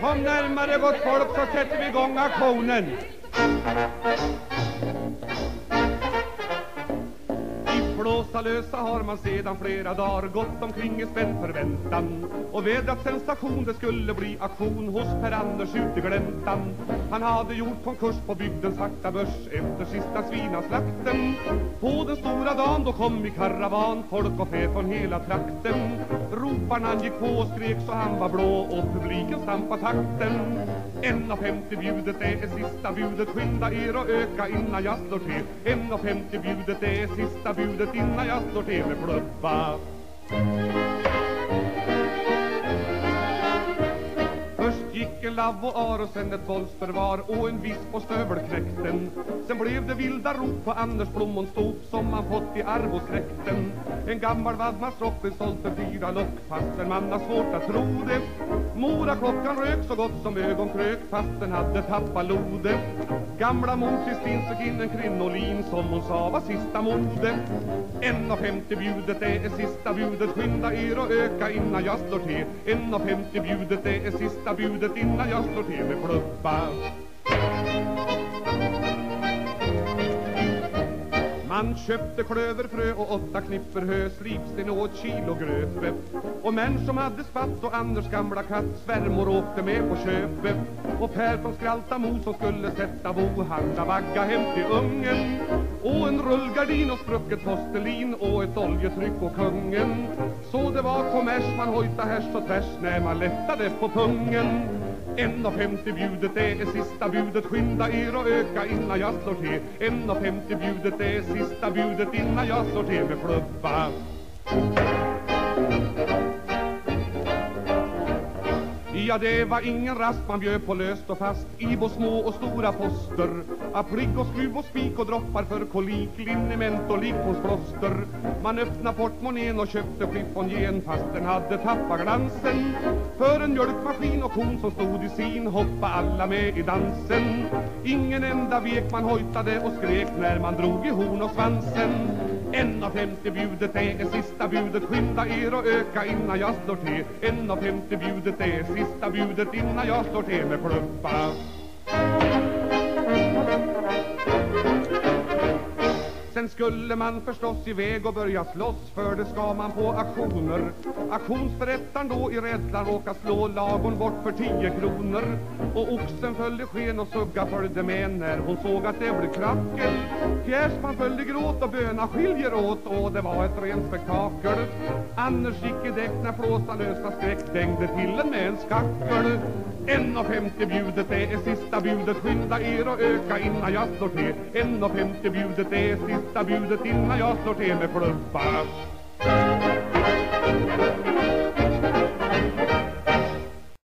Kom närmare gott folk så sätter vi igång aktionen. Blåsalösa har man sedan flera dagar gått omkring i spänd förväntan och vädrat sensation det skulle bli aktion hos Per-Anders ut i gläntan. Han hade gjort konkurs på bygdens svarta börs efter sista svinaslakten. På den stora dagen då kom i karavan folk och fä från hela trakten. Roparna gick på och skrek så han var blå och publiken stampa' takten. En av femtio bjudet det är sista budet. Skynda er och öka innan jag slår till. En av femtio bjudet det är sista budet Innan jag slår till. Med pluppa lav och ar och sen ett bolster var och en visp och stövelkräkten. Sen blev det vilda rop på Anders Blommonstop som man fått i arv och släkten. En gammal vadmarsrock blev såld för fyra lock fastän man har svårt att tro det. Mora klockan rök så gott som ögonkrök fast den hade tappat lodet. Gamla mor Kristin såg in en krinolin som hon sa var sista mode. En av femtio bjudet det är sista budet skynda er och öka innan jag slår till. En av femtio bjudet det är sista budet innan jag slår till med klubba. Man köpte klöverfrö och åtta knipper hö, slipsten och ett kilo gröpe. Och män som hade spatt och Anders gamla katt, svärmor åkte med på köpet. Och Per från Skraltamo som skulle sätta bo, han vagga hem till ungen. Och en rullgardin och sprucket postelin och ett oljetryck och kungen. Så det var kommers, man hojta härs och tvärs när man lättade på pungen. En och femtio bjudet det är sista budet. Skynda er och öka innan jag slår till. En och femtio bjudet det är sista budet innan jag slår till med flubba Ja, det var ingen rast man bjöd på löst och fast. I både små och stora poster Av prick och skruv och spik och droppar för kolik Liniment och likpåsplåster Man öppnade portmonnän och köpte chiffongen Fast den hade tappat glansen. För en mjölkmaskin och kon som stod i sin Hoppa alla med i dansen. Ingen enda vek man hojtade och skrek När man drog i horn och svansen. En av femtio bjudet det är sista budet Skynda er och öka innan jag slår till. En av femtio bjudet det är sista budet Innan jag slår till med pluppa Sen skulle man förstås iväg och börja slåss För det ska man på aktioner Aktionsförrättaren då i rädslan råka slå lagon bort för tio kronor. Och oxen följde sken och sugga följde med När hon såg att det blev krackel. Fjärsman följde gråt och böna skiljer åt Och det var ett rent spektakel. Annars gick i däck när flåsa lösa skräck Dängde till en med en skackel. En och femtio bjudet det är sista budet. Skynda er och öka innan jag slår till. En och femtio bjudet det är sista sista budet innan jag slår till med flubbarna.